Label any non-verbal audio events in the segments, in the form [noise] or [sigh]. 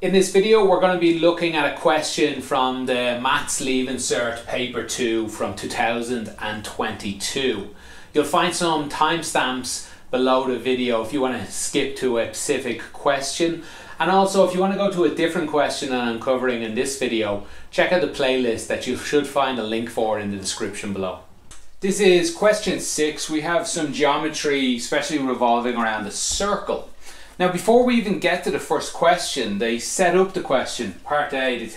In this video, we're going to be looking at a question from the Maths Leave Cert Paper 2 from 2022. You'll find some timestamps below the video if you want to skip to a specific question. And also, if you want to go to a different question that I'm covering in this video, check out the playlist that you should find a link for in the description below. This is question 6. We have some geometry, especially revolving around a circle. Now, before we even get to the first question, they set up the question, part A.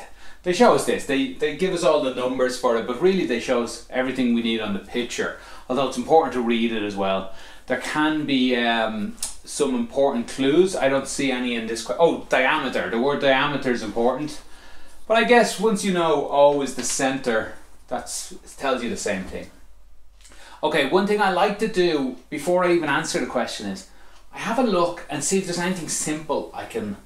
They show us this. They, they give us all the numbers for it, but really they show us everything we need on the picture. Although it's important to read it as well. There can be um, some important clues. I don't see any in this. Oh, diameter. The word diameter is important. But I guess once you know O is the center, that tells you the same thing. Okay, one thing I like to do before I even answer the question is I have a look and see if there's anything simple I can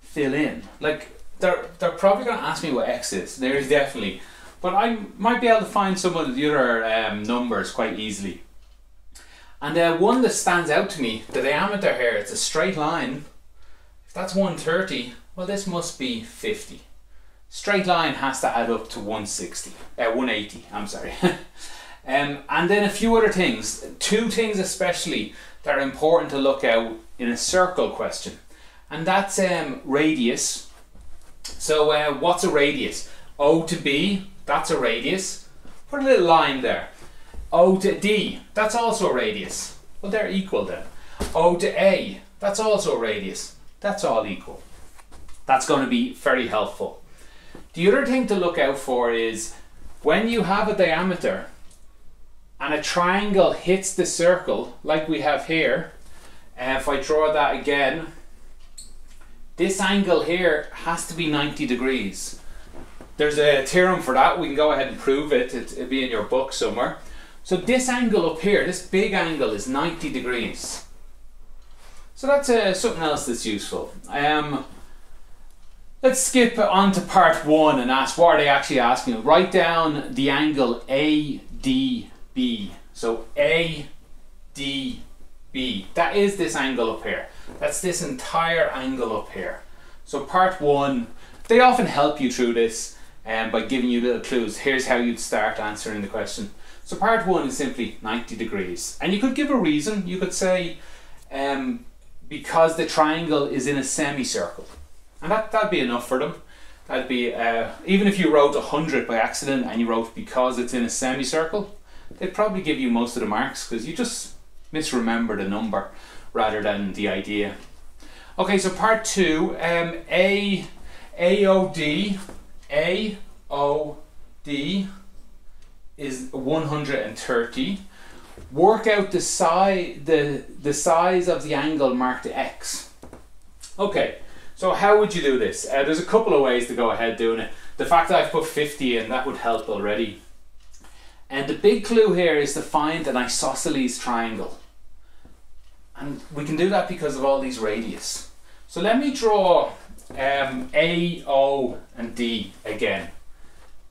fill in. Like they're they're probably going to ask me what x is. There is definitely, but I might be able to find some of the other um, numbers quite easily. And uh, one that stands out to me, the diameter here, it's a straight line. If that's 130, well this must be 50. Straight line has to add up to 160, uh, 180, I'm sorry. [laughs] um, and then a few other things, two things especially that are important to look out in a circle question. And that's um, radius. So uh, what's a radius? O to B, that's a radius. Put a little line there. O to D, that's also a radius. Well, they're equal then. O to A, that's also a radius. That's all equal. That's going to be very helpful. The other thing to look out for is when you have a diameter and a triangle hits the circle like we have here. And if I draw that again this angle here has to be 90 degrees. There's a theorem for that. We can go ahead and prove it. It'll be in your book somewhere. So this angle up here this big angle is 90 degrees. So that's uh, something else that's useful. Um, Let's skip on to part one and ask what are they actually asking? Write down the angle AD B. So A, D, B. That is this angle up here. That's this entire angle up here. So part one, they often help you through this um, by giving you little clues. Here's how you'd start answering the question. So part one is simply 90 degrees. And you could give a reason. You could say, um, because the triangle is in a semicircle. And that, that'd be enough for them. That'd be, uh, even if you wrote 100 by accident and you wrote because it's in a semicircle, they'd probably give you most of the marks because you just misremember the number rather than the idea. Okay, so part two, um, A, AOD, AOD is 130. Work out the size, the, the size of the angle marked X. Okay, so how would you do this? Uh, there's a couple of ways to go ahead doing it. The fact that I've put 50 in, that would help already. And the big clue here is to find an isosceles triangle. And we can do that because of all these radius. So let me draw um, A, O and D again.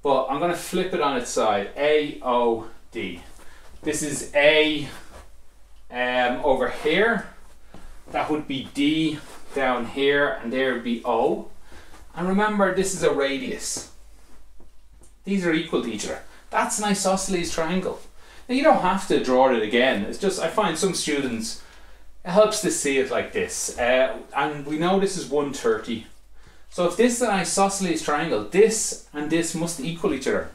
But I'm going to flip it on its side. A, O, D. This is A um, over here. That would be D down here and there would be O. And remember this is a radius. These are equal to each other. That's an isosceles triangle. Now you don't have to draw it again. It's just I find some students it helps to see it like this. Uh, and we know this is 130. So if this is an isosceles triangle, this and this must equal each other.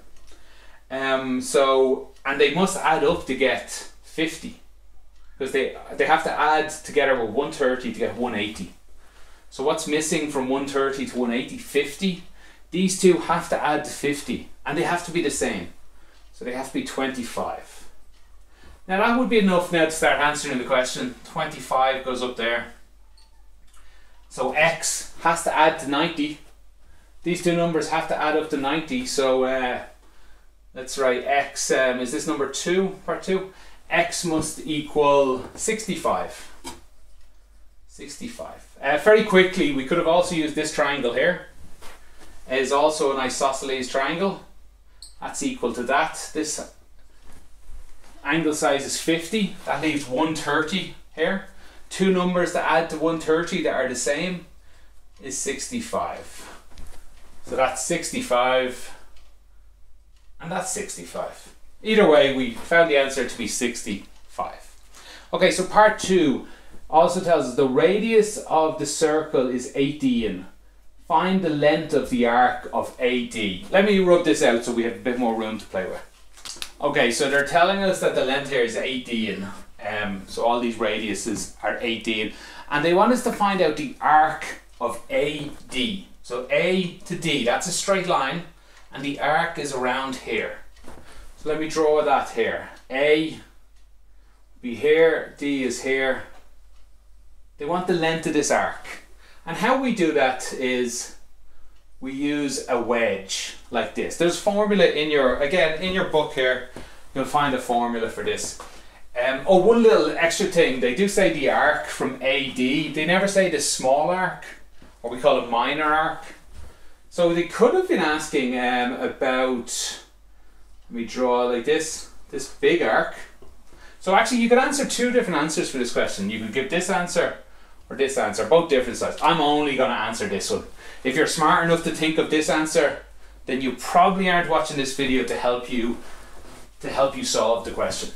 Um, so and they must add up to get 50 because they they have to add together with 130 to get 180. So what's missing from 130 to 180? 50. These two have to add to 50 and they have to be the same. So they have to be 25. Now that would be enough now to start answering the question. 25 goes up there. So x has to add to 90. These two numbers have to add up to 90. So uh, let's write x, um, is this number 2, part 2? x must equal 65. 65. Uh, very quickly, we could have also used this triangle here. It is also an isosceles triangle. That's equal to that. This angle size is 50. That leaves 130 here. Two numbers that add to 130 that are the same is 65. So that's 65 and that's 65. Either way, we found the answer to be 65. Okay, so part two also tells us the radius of the circle is 18. Find the length of the arc of AD. Let me rub this out so we have a bit more room to play with. Okay, so they're telling us that the length here is 18. Um, so all these radiuses are 18. And they want us to find out the arc of AD. So A to D, that's a straight line. And the arc is around here. So let me draw that here. A be here, D is here. They want the length of this arc. And how we do that is we use a wedge like this. There's a formula in your, again, in your book here, you'll find a formula for this. Um, oh, one little extra thing, they do say the arc from AD, they never say the small arc, or we call it minor arc. So they could have been asking um, about, let me draw like this, this big arc. So actually you could answer two different answers for this question. You could give this answer or this answer, both different sides. I'm only going to answer this one. If you're smart enough to think of this answer, then you probably aren't watching this video to help you to help you solve the question.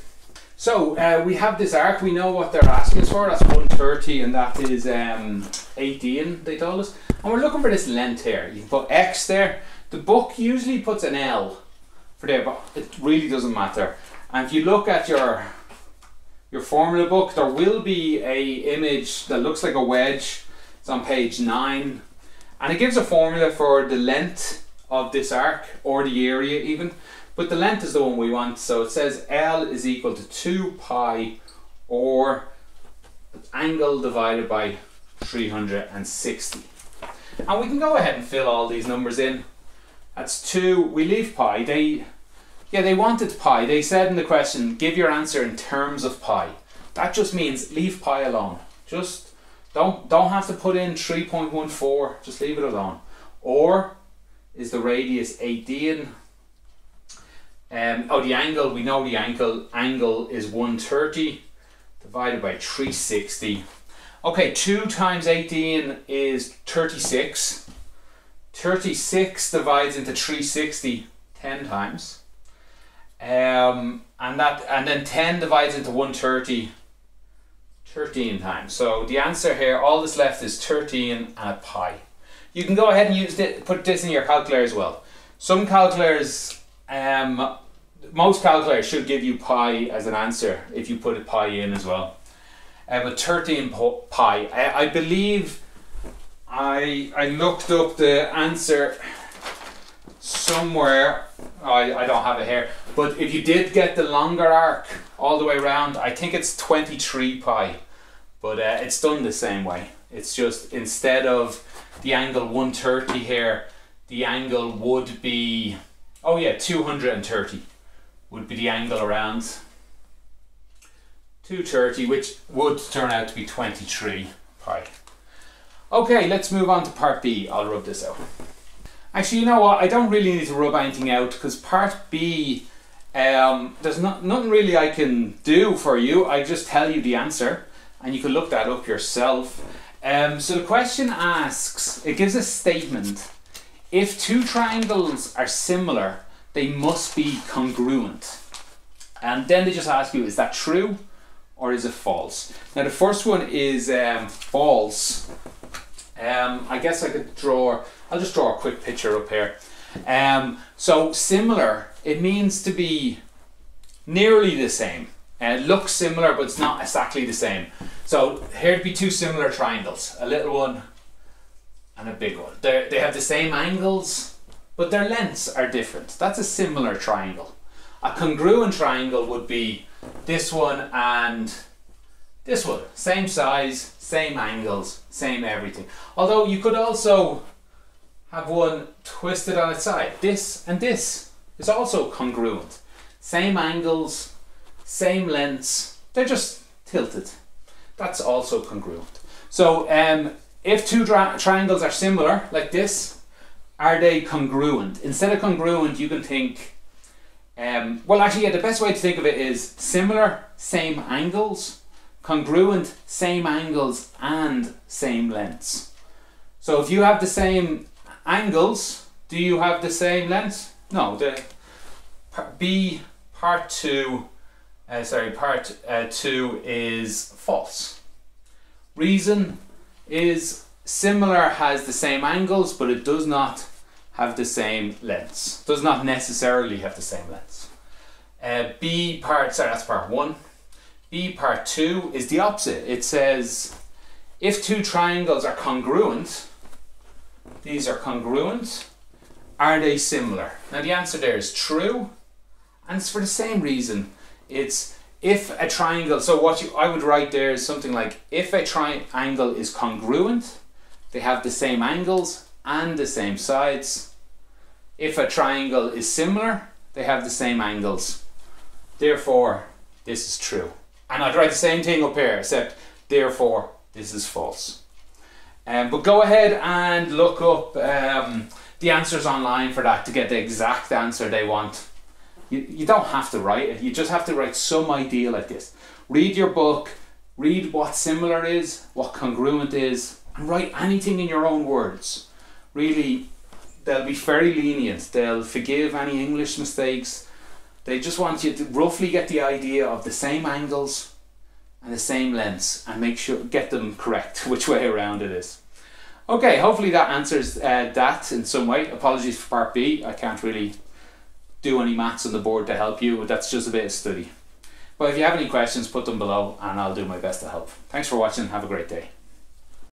So uh, we have this arc, we know what they're asking us for, that's 130 and that is um, 18 they told us. And we're looking for this length here. You can put X there. The book usually puts an L for there, but it really doesn't matter. And if you look at your your formula book, there will be a image that looks like a wedge. It's on page 9. And it gives a formula for the length of this arc, or the area even. But the length is the one we want. So it says L is equal to 2 pi or angle divided by 360. And we can go ahead and fill all these numbers in. That's 2. We leave pi. They yeah, they wanted pi. They said in the question, give your answer in terms of pi. That just means leave pi alone. Just don't don't have to put in 3.14. Just leave it alone. Or is the radius 18? Um, oh, the angle, we know the angle, angle is 130 divided by 360. Okay, 2 times 18 is 36. 36 divides into 360 10 times. Um, and that and then 10 divides into 130 13 times. So the answer here, all that's left is 13 and a pi. You can go ahead and use it, put this in your calculator as well. Some calculators, um, most calculators should give you pi as an answer if you put a pi in as well. Uh, but 13 pi, I, I believe I, I looked up the answer somewhere. I, I don't have it here. But if you did get the longer arc all the way around, I think it's 23 pi. But uh, it's done the same way. It's just instead of the angle 130 here, the angle would be, oh yeah, 230 would be the angle around 230, which would turn out to be 23 pi. Okay, let's move on to part B. I'll rub this out. Actually, you know what? I don't really need to rub anything out because part B, um, there's not, nothing really I can do for you. I just tell you the answer and you can look that up yourself. Um, so the question asks, it gives a statement. If two triangles are similar, they must be congruent. And then they just ask you, is that true or is it false? Now the first one is um, false. Um, I guess I could draw I'll just draw a quick picture up here. Um, so similar, it means to be nearly the same. And it looks similar, but it's not exactly the same. So here'd be two similar triangles, a little one and a big one. they they have the same angles, but their lengths are different. That's a similar triangle. A congruent triangle would be this one and this one. Same size, same angles, same everything. Although you could also have one twisted on its side. This and this is also congruent. Same angles, same lengths, they're just tilted. That's also congruent. So um, if two triangles are similar, like this, are they congruent? Instead of congruent, you can think, um, well actually yeah, the best way to think of it is similar, same angles, congruent, same angles and same lengths. So if you have the same angles, do you have the same length? No, the B part 2, uh, sorry, part uh, 2 is false. Reason is similar has the same angles, but it does not have the same lengths. Does not necessarily have the same lengths. Uh, B part, sorry, that's part 1. B part 2 is the opposite. It says if two triangles are congruent, these are congruent, are they similar? Now the answer there is true, and it's for the same reason. It's if a triangle, so what you, I would write there is something like if a triangle is congruent, they have the same angles and the same sides. If a triangle is similar, they have the same angles. Therefore, this is true. And I'd write the same thing up here, except therefore, this is false. Um, but go ahead and look up um, the answers online for that to get the exact answer they want. You, you don't have to write it, you just have to write some idea like this. Read your book, read what similar is, what congruent is, and write anything in your own words. Really, they'll be very lenient, they'll forgive any English mistakes. They just want you to roughly get the idea of the same angles and the same lengths and make sure get them correct [laughs] which way around it is. Okay, hopefully that answers uh, that in some way. Apologies for part B. I can't really do any maths on the board to help you. That's just a bit of study. But if you have any questions, put them below and I'll do my best to help. Thanks for watching. Have a great day.